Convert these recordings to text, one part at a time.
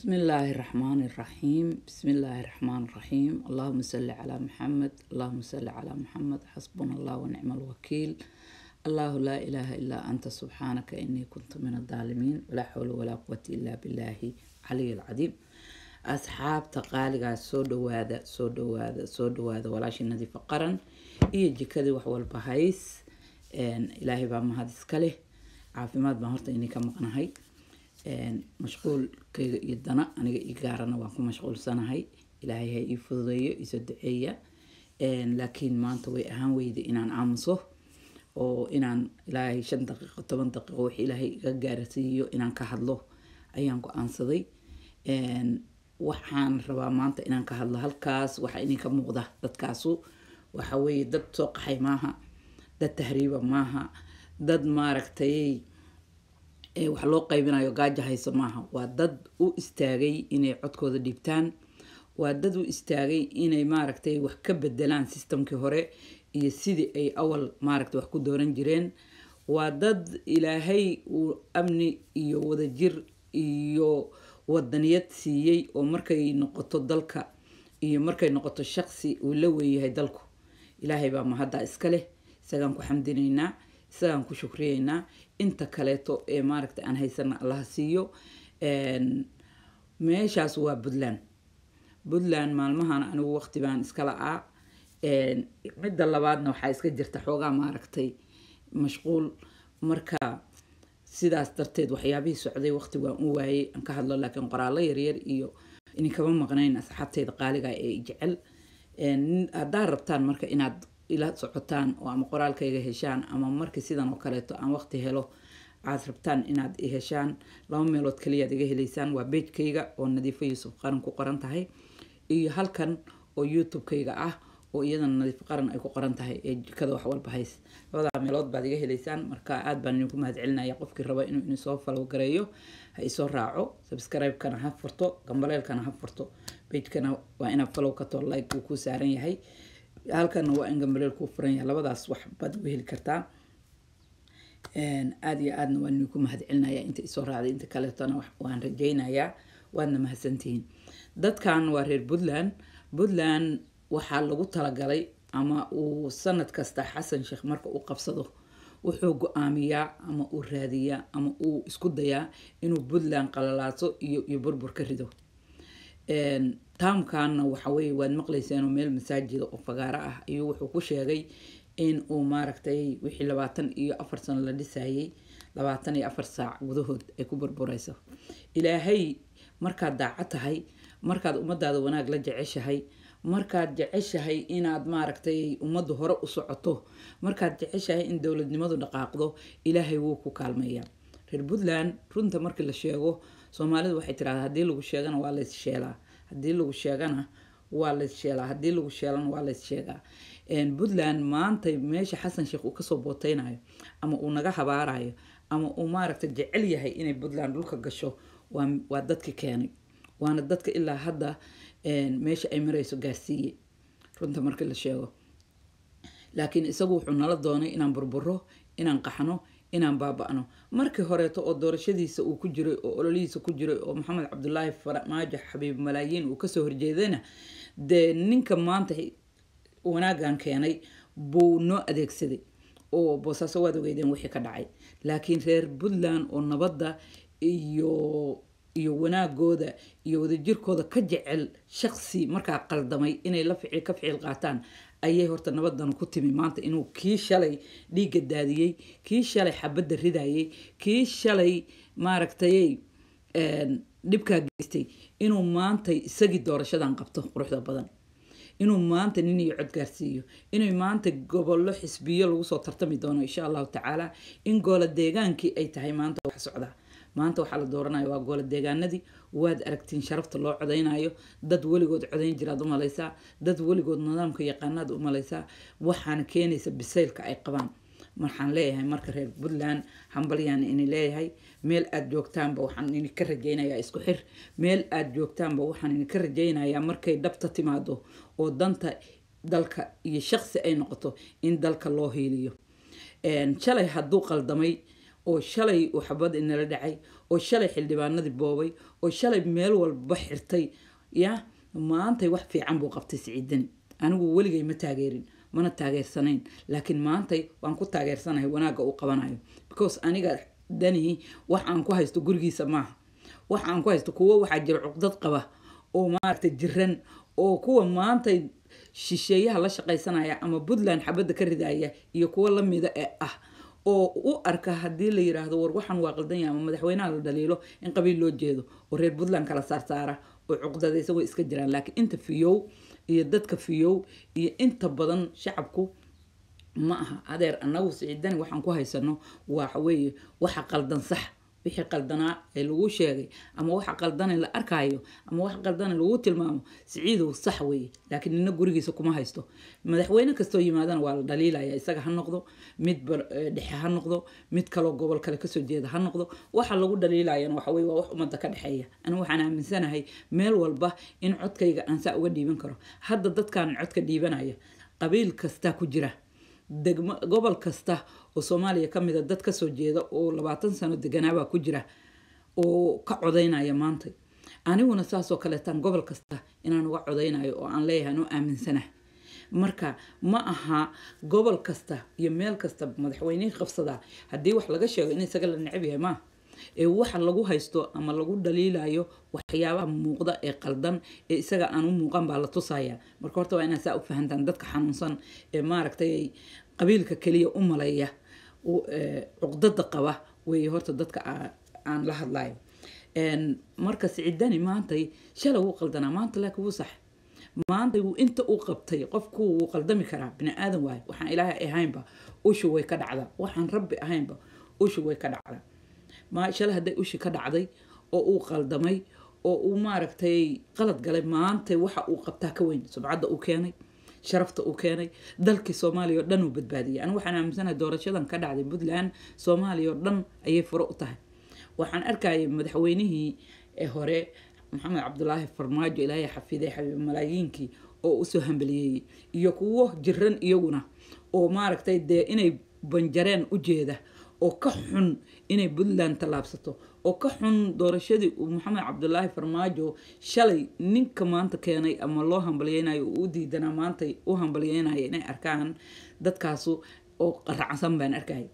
بسم الله الرحمن الرحيم بسم الله الرحمن الرحيم اللهم صل على محمد اللهم صل على محمد حسبنا الله ونعم الوكيل الله لا إله إلا أنت سبحانك إني كنت من الظالمين ولا حول ولا قوة إلا بالله علي العظيم أصحاب تقاليق سو دوادا سو دوادا سو دوادا ولا شي نظيف قرن إيه جكدي وحول بهايس إن إلهي بقى ما هذا سكله عافيمات ما هرت إني كم قناهي mashquulkayga iyo dana aniga ii gaarana waan ku mashquulsanahay. Ilaahay ha ii fududeeyo iso duceeya laakiin maanta way ahaan weyda inaan aamuso oo inaan ilaahay shan daqiiqo toban daqiiqo wix ilaahay iga gaarsiiyo inaan ka hadlo ayaan go'aansaday waxaan rabaa maanta inaan ka hadlo halkaas waxaa idinka muuqda dadkaasu. Waxa weeye dad soo qaxay maaha dad tahriiba maaha dad maaragtay wax loo qaybinayo gaaja hayso maaha. Waa dad u istaagay inay codkooda dhiibtaan waa dad u istaagay inay maaragtay wax ka bedelaan sistamkii hore iyo sidii ay awal maaragtay wax ku dooran jireen. Waa dad ilaahay uu amni iyo wadajir iyo wadaniyad siiyey oo markay noqoto dalka iyo markay noqoto shaqsi uu la weeyahay dalku. Ilaahay baa mahaddaa iska leh. Isagaan ku xamdinaynaa isagaan ku shukriyeynaa. Inta kaleeto ee maaragta aan haysana allaha siiyo meeshaas waa puntland. Puntland maalmahan anigu waqti baan iska la-aa. Midda labaadna waxaa iska jirta xoogaa maaragtay mashquul. Marka sidaas darteed waxyaabihii socday waqti waan u waayey aan ka hadlo laakiin qoraallo yaryar iyo idinkama maqnayn asxaabteyda qaaliga ee jecel. Haddaad rabtaan marka inaad ila socotaan oo ama qoraalkayga heshaan ama markii sidan oo kaleeto aan waqti helo aad rabtaan inaad i heshaan. Laba meelood kaliyaad iga heleysaan waa beejkayga oo nadiifo yuusuf qaran ku qoran tahay iyo halkan oo youtube-kayga ah oo iyadana nadiifo qaran ay ku qoran tahay ee jikada wax walba hays. Labadaa meelood baad iga heleysaan marka aad baan idinku mahad celinaya qofkii raba inuu inisoo falow gareeyo ha isoo raaco. Subscribe-kana ha furto gambaleelkana ha furto. Beejkana waa inaad falow ka too like uu ku saaran yahay halkana waa in gambaleel kuu furan yahay. Labadaas wax baad uga heli kartaa. Aada iyo aadna waan idinku mahad celinaya inta isoo raacday inta kaleetona waan rajaynayaa waadna mahadsantihiin dadkan waa reer puntland. Puntland waxaa lagu talagalay ama uu sanad kasta xasan sheekh marka uu qabsado wuxuu go'aamiyaa ama uu raadiyaa ama uu isku dayaa inuu puntland qalalaaso iyo iyo burbur ka rido taamkaana waxaweye waad maqlayseenoo meel masaajida oo fagaaro ah ayuu wuxuu ku sheegay in uu maaragtay wixii labaatan iyo afar sano la dhisayay labaatan iyo afar saac gudahood ay ku burbureyso ilaahay markaad daaco tahay markaad ummadaada wanaag la jeceshahay markaad jeceshahay inaad maaragtay ummaddu hore u socoto markaad jeceshahay in dowladnimadu dhaqaaqdo ilaahay wuu ku kaalmeeyaa reer puntland runta markii la sheego soomaalidu waxay tirahdaa haddii lagu sheegana waa lays sheelaa haddii lagu sheegana waa lays sheelaa. Haddii lagu sheelana waa lays sheegaa. Puntland maanta meesha xasan sheekh uu ka soo booteynayo ama uu naga habaarayo ama uu maaragta jecel yahay inay puntland dhulka gasho waa dadki keenay. Waana dadka ilaa hadda meesha ay mareyso gaarsiiye runta markii la sheego. Laakiin isagu wuxuu nala doonay inaan burburo inaan qaxno inaan baaba-no. Markii horeeto oo doorashadiisa uu ku jiray oo ololihiisa ku jiray oo maxamed cabdulaahi farmaajo xabiib malaayiin uu ka soo horjeedayna dee ninka maanta wanaagan keenay buu noo adeegsaday oo boosaaso waad ogeydeen wixii ka dhacay. Laakiin reer puntland oo nabadda iyo iyo wanaagooda iyo wadajirkooda ka jecel shaqsi markaa qaldamay inay la ficil ka ficil qaataan ayay horta nabadan ku timi. Maanta inuu kii shalay dhiigga daadiyey kii shalay xabadda ridayey kii shalay maaragtay dhibkaa geystay inuu maanta isagii doorashadan qabto quruxda badan. Inuu maanta nin iyo cod inay maanta gobollo xisbiyo lagu soo tartami doono insha allahu tacaala in goola deegaankii ay tahay maanta wax socdaa. Maanta waxaa la dooranaya waa goola deegaanadii waad aragtiin sharafta loo codaynayo dad weligood codayn jiraad umalaysaa dad weligood nidaamka yaqaanaad umalaysaa waxaana keenaysa bisaylka ay qabaan. Waxaan leeyahay marka reer puntland hambalyaan ini leeyahay. Meel aada joogtaanba waxaan idinka rajaynayaa isku xir. Meel aada joogtaanba waxaan idinka rajaynayaa markay dhabta timaado oo danta dalka iyo shaqsi ay noqoto in dalka loo hiiliyo. Shalay hadduu qaldamay oo shalay xabad inala dhacay oo shalay xildhibaanadii boobay oo shalay meel walba xirtay ya maantay wax fiican buu qabtay siciidani anigu weligay ma taageerin mana taageersanayn. Laakiin maantay waan ku taageersanahay wanaagga uu qabanayo. Because aniga dani wax aan ku haysto gurigiisa maaha. Wax aan ku haysto kuwo waxaa jira cuqdad qaba oo maaragtay jiran oo kuwa maantay shisheeyaha la shaqaysanaya ama puntland xabadda ka ridaya iyo kuwo lamida ee ah oo u arka haddii la yiraahdo war waxaan waa qaldan yahay ama madaxweynaha la dhaliilo in qabiil loo jeedo oo reer puntland kala saarsaara oo cuqdada isagoo iska jiraan. Laakiin inta fiyow iyo dadka fiyow iyo inta badan shacabku ma aha. Adeer annagu siciidani waxaan ku haysano waxa weeye waxa qaldan sax wixii qaldanaa ee lagu sheegay ama waxa qaldane la arkaayo ama wax qaldane lagu tilmaamo siciidow sax weeye laakiin nina gurigiisa kuma haysto. Madaxweyne kastoo yimaadana waa la dhaliilaya isaga ha noqdo mid dhexe ha noqdo mid kaloo gobol kale ka soo jeeda ha noqdo. Waxa lagu dhaliilayana waxa waa wax ummadda ka dhexeeya. Anigu waxaan aaminsanahay meel walba in codkayga aan saa uga dhiiban karo. Hadda dadkan codka dhiibanaya qabiil kastaa ku jira degmo gobol kasta oo soomaaliya ka mida dad ka soo jeeda oo labaatan sano deganaabaa ku jira oo ka codaynaya maanta. Aniguna saasoo kaleetaan gobol kasta inaan uga codaynayo oo aan leeyahay anoo aaminsana. Marka ma aha gobol kasta iyo meel kasta madaxweynihii qabsadaa. Haddii wax laga sheego in isaga la necab yahay maaha ee waxa lagu haysto ama lagu dhaliilayo waxyaabaha muuqda ee qaldan ee isaga aan u muuqan baa la tusaya marka horta waa inaad saa u fahantaan dadka xanuunsan ee maaragtay qabiilka keliya u maleeya cuqdada qaba weeye horta dadka aan la hadlayo. Marka siciidani maantay shalay wuu qaldanaa maanta laakiin wuu sax. Maanta inta uu qabtay qofku wuu qaldami karaa bini aadan waayo waxaan ilaahay ahaynba ushu way ka dhacdaa. Waxaan rabbi ahaynba ushu way ka dhacdaa shalay hadday ushi ka dhacday oo uu qaldamay oo uu maaragtay qalad galay maanta waxa uu qabtaa ka weyn subcadda uu keenay sharafta uu keenay dalkii soomaaliya oo dhan uu badbaadiyay. Anigu waxaan aaminsanahay doorashadan ka dhacday puntland soomaaliya oo dhan ayay furo u tahay. Waxaan arkayay madaxweynihii hore maxamed cabdulaahi farmaajo ilaahay xafiday xabiib malaayiinkii oo u soo hambaliyeeyey iyo kuwo jiran iyaguna oo maaragtay dee inay banjareen u jeeda oo ka xun inay puntland tallaabsato oo ka xun doorashadii uu maxamed cabdulaahi farmaajo shalay ninka maanta keenay ama loo hambalyeynayo u diidanaa maanta u hambalyeynaya inay arkaan dadkaasu oo qaracsan baan arkaya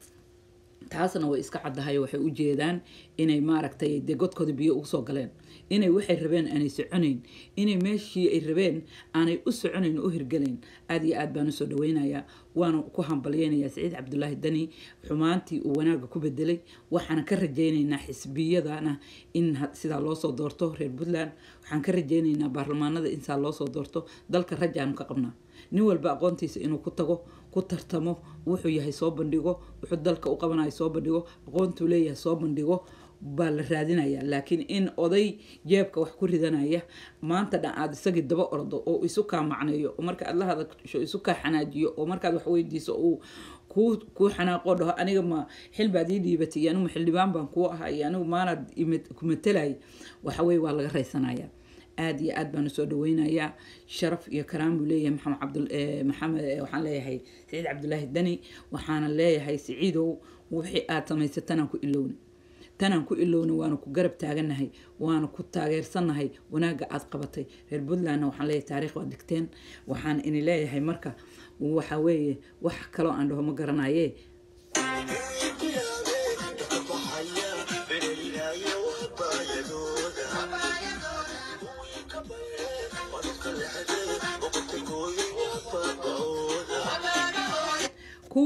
taasna way iska caddahay waxay u jeedaan inay maaragtay dee godkooda biyo ugu soo galeen. Inay waxay rabeen aanay soconayn. Inay meeshii ay rabeen aanay u soconayn u hirgelayn aada iyo aad baan u soo dhaweynayaa waana ku hambalyeynayaa saciid cabdulaahi dani xumaantii uu wanaagga ku bedelay waxaana ka rajaynaynaa xisbiyadana in sidaa loosoo doorto reer puntland. Waxaan ka rajaynaynaa baarlamaanada in sidaa loosoo doorto. Dalka rajaanu ka qabnaa. Nin walba aqoontiisa inuu ku tago ku tartamo wuxuu yahay soo bandhigo wuxuu dalka u qabanayo soo bandhigo aqoontuu leeyahay soo bandhigo baa la raadinaya. Laakiin in oday jeebka wax ku ridanaya maanta dhan aada isagii daba ordo oo isu kaa macneeyo oo marka aad la hadasho isu kaa xanaajiyo oo markaad wax weydiiso uu kuu xanaaqoo dhaho aniga ma xil baad ii dhiibatay anigu xildhibaan baan kuu ahaa iyo anigu maanaad ku waxa weye waa laga raysanaya aada iyo aad baan u soo dhaweynayaa. Sharaf iyo karaan buu leeyahay maxamed cabdul maxamed waxaan leeyahay saciid cabdulaahi dani waxaana leeyahay siciidow wixii aad samaysay tanaan ku ilowna tanaan ku ilowna waana ku garab taaganahay waana ku taageersannahay wanaagga aad qabatay. Reer puntlandna waxaan leeyahay taariikh waad digteen. Waxaan ini leeyahay marka waxa weeye wax kaloo aan dhaho ma garanaye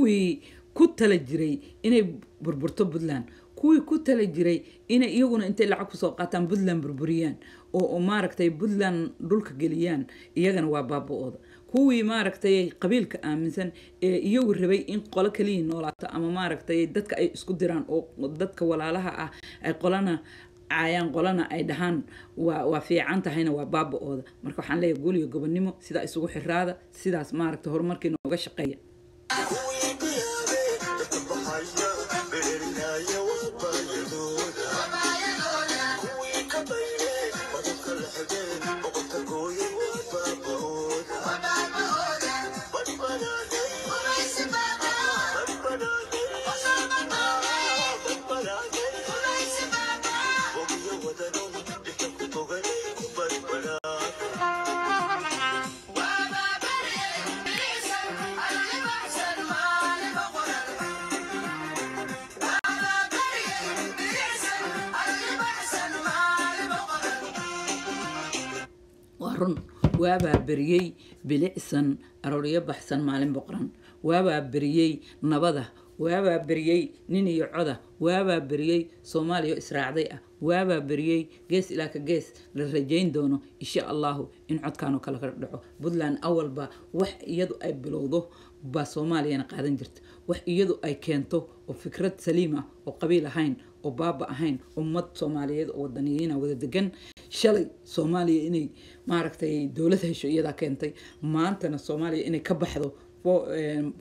kuwii ku tala jiray inay burburto puntland kuwii ku tala jiray inay iyaguna intay lacag ku soo qaataan puntland burburiyaan oo maaragtay puntland dhulka geliyaan iyagana waa baaba-ooda. Kuwii maaragtay qabiilka aaminsan ee iyagu rabay in qolo kaliya noolaato ama maaragtay dadka ay isku diraan oo dadka walaalaha ah ay qolana caayaan qolana ay dhahaan waa fiican tahayna waa baaba-ooda. Marka waxaan leeyahay guliga gobonnimo sidaa isugu xiraada sidaas maaragtay horumarkii nooga shaqeeya waabaa beriyey bilicsan arooryo baxsan maalin boqoran. Waabaa beriyey nabada waabaa beriyey nin iyo coda waabaa beriyey soomaaliya israacday ah waabaa beriyey gees ilaa ka gees la rajayn doono insha allahu in codkaanoo kale ka dhaco. Puntland awalba wax iyadu ay bilowdo baa soomaaliyana qaadan jirta. Wax iyadu ay keento oo fikrad saliim ah oo qabiil ahayn oo baaba ahayn ummad soomaaliyeed oo wadaniyiina wada degan shalay soomaaliya inay maaragtay dowlad hesho iyadaa keentay maantana soomaaliya inay ka baxdo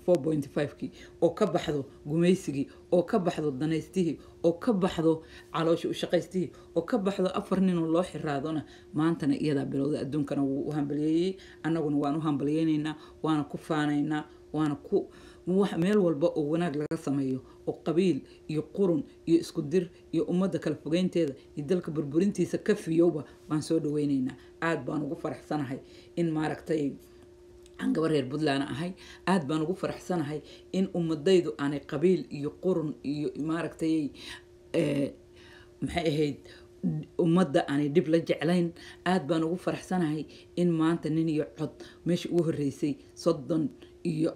four point five-kii oo ka baxdo gumaysigii oo ka baxdo danaystihii oo ka baxdo caloosha ushaqaystihii oo ka baxdo afar ninoo loo xiraadona maantana iyadaa bilowda adduunkana wuu u hambaliyeeyey annaguna waan u hambaliyeynaynaa waana ku faanaynaa waana ku meel walba oo wanaag laga sameeyo oo qabiil iyo qurun iyo isku dir iyo ummadda kala fogeynteeda iyo dalka burburintiisa ka fiyowba waan soo dhaweyneynaa. Aada baan ugu faraxsanahay in maaragtay aan gaba reer puntland ahay. Aada baan ugu faraxsanahay in ummadaydu aanay qabiil iyo qurun iyo maaragtay maxay ahayd ummadda aanay dhib la jeclayn. Aada baan ugu faraxsanahay in maanta nin iyo cod meesha ugu horreysay soddon iyo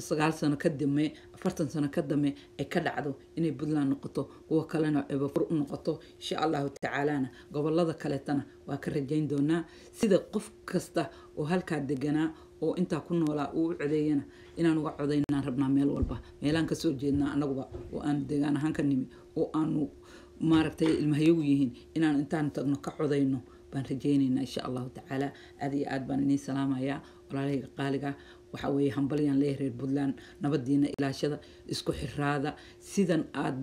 sagaal sano ka dame afartan sano ka dame ay ka dhacdo inay puntland noqoto kuwa kalena ebafur u noqoto insha allahu tacaalana gobollada kaleetana waa ka rajayn doonaa sida qof kasta oo halkaa deganaa oo intaa ku noolaa uu u codeeyana inaan uga codaynaan rabnaa meel walba. Meelaan ka soo jeednaa anaguba oo aanu deegaan ahaan ka nimi oo aanu maaragtay ilmahayagu yihiin inaan intaan tagno ka codayno baan rajaynaynaa insha allahu tacaala aad iyo aad baan inii salaamayaa walaalahayga qaaliga waxa weeye hambalyaan leeyahay reer puntland nabadiina ilaashada isku xiraada sidan aada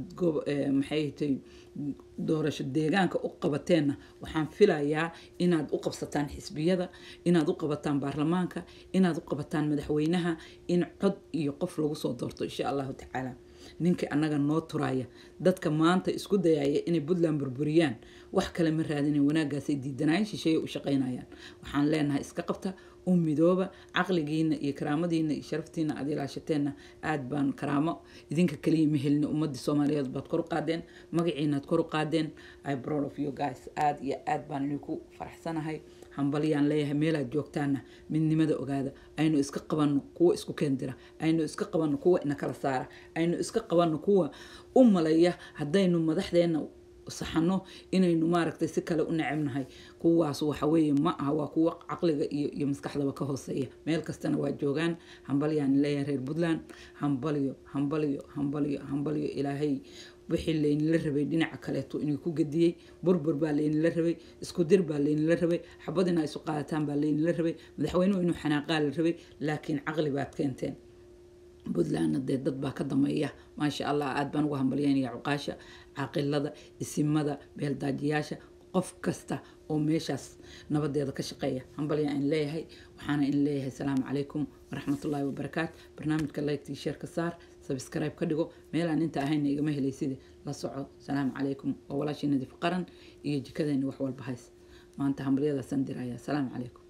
maxay tay doorasho deegaanka u qabateenna waxaan filayaa inaad u qabsataan xisbiyada inaad u qabataan baarlamaanka inaad u qabataan madaxweynaha in cod iyo qof lagu soo doorto insha allahu tacaala ninkii annaga noo turaya. Dadka maanta isku dayaya inay puntland burburiyaan. Wax kale ma raadina wanaagaasay diidanaayan shisheeye u shaqaynayaan. Waxaan leenahay iska qabta u midooba caqligiina iyo karaamadiina iyo sharaftiina aada ilaashateenna aada baan karaamo. Idinka kaliya ma helina ummadii soomaaliyeed baad kor u qaadeen magaciinaad kor u qaadeen. I proud of you guys aada iyo aada baan idinku faraxsanahay hambalyaan leeyahay meelaad joogtaana midnimada ogaada. Aynu iska qabanno kuwa isku keendira aynu iska qabanno kuwa ina kala saara. Aynu iska qabanno kuwa u malaya. Haddaynu madaxdeena saxano inaynu maaragtay si kale u necebnahay kuwaas waxaweeye ma aha waa kuwa caqliga iyo iyo maskaxdaba ka hooseeya. Meel kastana waa joogaan. Hambalyaan leeyahay reer puntland. Hambalyo hambalyo hambalyo hambalyo ilaahay wixii laynila rabay dhinaca kaleeto inuu ku gediyey burbur baa laynila rabay isku dir baa laynila rabay xabad in isu qaadataan baa laynila rabay madaxweynuhu inuu xanaaqaa la rabay laakiin caqli baad keenteen puntlandna dee dad baa ka dameeya maasha allah aada baan ugu hambalyeynaya cuqaasha caaqilada isimada beeldaajiyaasha qof kasta oo meeshaas nabadeeda ka shaqeeya. Hambalyaa in leeyahay waxaana in leeyahay asalaamu calaykum waraxmatullaahi wabarakaat barnaamijka liktii sheerka saar sabscribe ka dhigo. Meelaan inta ahayna igama helaysida la soco. Asalaamu calaykum. Waa walaashii nadiif qaran iyo jikadeeni wax walba hays. Maanta hambalyadaasaan diraya asalaamu calaykum